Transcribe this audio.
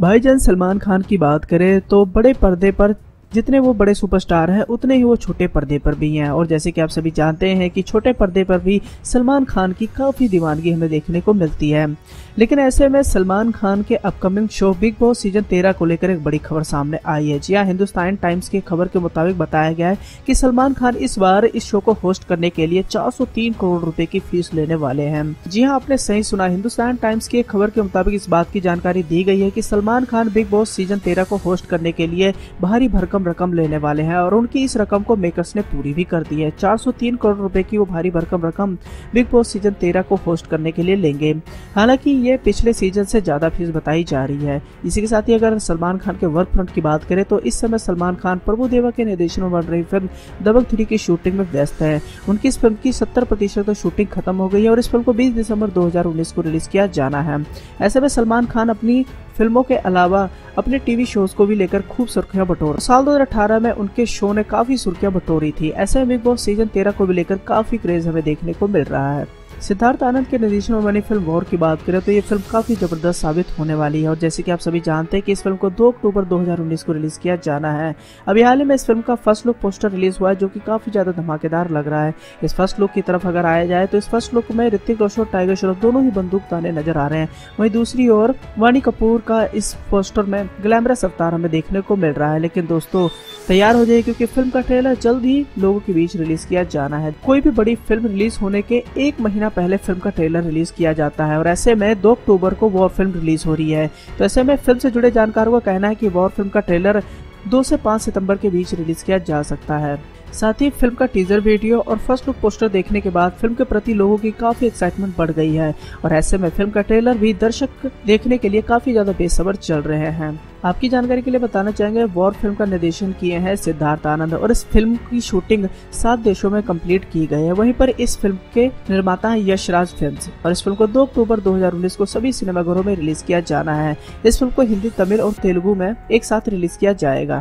भाईजान सलमान खान की बात करें तो बड़े पर्दे पर जितने वो बड़े सुपरस्टार हैं, उतने ही वो छोटे पर्दे पर भी हैं। और जैसे कि आप सभी जानते हैं कि छोटे पर्दे पर भी सलमान खान की काफ़ी दीवानगी हमें देखने को मिलती है। लेकिन ऐसे में सलमान खान के upcoming show big boss season तेरह को लेकर एक बड़ी खबर सामने आई है। जी हाँ हिंदुस्तान टाइम्स की खबर के मुताबिक बताया गया है कि सलमान खान इस बार इस शो को होस्ट करने के लिए 403 करोड़ रुपए की फ़ीस लेने वाले हैं। जी हाँ आपने सही सुना, हिंदुस्तान टाइम्स की खबर के मुताबिक इस बात की जानकारी दी गई है कि Salman Khan big boss season तेरह को होस्ट करने के लिए भारी भरकम रकम लेने वाले हैं और उनकी इस रकम को मेकर्स ने पूरी भी कर दी है। चार करोड़ रुपए की वो भारी भरकम रकम बिग बॉस सीज़न तेरह को होस्ट करने के लिए लेंगे। हालाँकि ये पिछले सीज़न से ज़्यादा फ़ीस बताई जा रही है। इसी के साथ ही अगर सलमान खान के वर्क फ्रंट की बात करें तो इस समय सलमान खान प्रभु देवा के निर्देशन में बन रही फ़िल्म दबंग थ्री की शूटिंग में व्यस्त है। उनकी इस फ़िल्म की सत्तर प्रतिशत शूटिंग खत्म हो गई है और इस फ़िल्म को बीस दिसंबर दो हज़ार उन्नीस को रिलीज़ किया जाना है। ऐसे में सलमान खान अपनी फ़िल्मों के अलावा अपने टीवी शोज़ को भी लेकर खूब सुर्खियाँ बटोर साल 2018 में उनके शो ने काफ़ी सुर्खियाँ बटोरी थी। ऐसे में बिग बॉस सीज़न 13 को भी लेकर काफ़ी क्रेज हमें देखने को मिल रहा है। सिद्धार्थ आनंद के निर्देशन में बनी फ़िल्म वॉर की बात करें तो ये फ़िल्म काफ़ी ज़बरदस्त साबित होने वाली है और जैसे कि आप सभी जानते हैं कि इस फ़िल्म को 2 अक्टूबर 2019 को रिलीज़ किया जाना है। अभी हाल ही में इस फ़िल्म का फ़र्स्ट लुक पोस्टर रिलीज़ हुआ है, जो कि काफ़ी ज़्यादा धमाकेदार लग रहा है। इस फ़र्स्ट लुक की तरफ़ अगर आया जाए तो इस फ़र्स्ट लुक में ऋतिक रोशन और टाइगर श्रॉफ दोनों ही बंदूक ताने नज़र आ रहे हैं। वही दूसरी ओर वाणी कपूर का इस पोस्टर में ग्लैमरस अवतार हमें देखने को मिल रहा है। लेकिन दोस्तों तैयार हो जाए क्योंकि फ़िल्म का ट्रेलर जल्द ही लोगों के बीच रिलीज़ किया जाना है। कोई भी बड़ी फ़िल्म रिलीज़ होने के एक महीना पहले फ़िल्म का ट्रेलर रिलीज़ किया जाता है, और ऐसे में दो अक्टूबर को वॉर फ़िल्म रिलीज़ हो रही है। तो ऐसे में फ़िल्म से जुड़े जानकारों का कहना है की वॉर फ़िल्म का ट्रेलर दो से पाँच सितंबर के बीच रिलीज़ किया जा सकता है। साथ ही फ़िल्म का टीजर वीडियो और फ़र्स्ट लुक पोस्टर देखने के बाद फ़िल्म के प्रति लोगों की काफ़ी एक्साइटमेंट बढ़ गई है और ऐसे में फ़िल्म का ट्रेलर भी दर्शक देखने के लिए काफ़ी ज़्यादा बेसब्र चल रहे हैं। आपकी जानकारी के लिए बताना चाहेंगे, वॉर फ़िल्म का निर्देशन किए हैं सिद्धार्थ आनंद और इस फ़िल्म की शूटिंग सात देशों में कंप्लीट की गई है। वहीं पर इस फ़िल्म के निर्माता हैं यशराज फिल्म्स और इस फ़िल्म को 2 अक्टूबर 2019 को सभी सिनेमाघरों में रिलीज़ किया जाना है। इस फ़िल्म को हिंदी, तमिल और तेलुगु में एक साथ रिलीज़ किया जाएगा।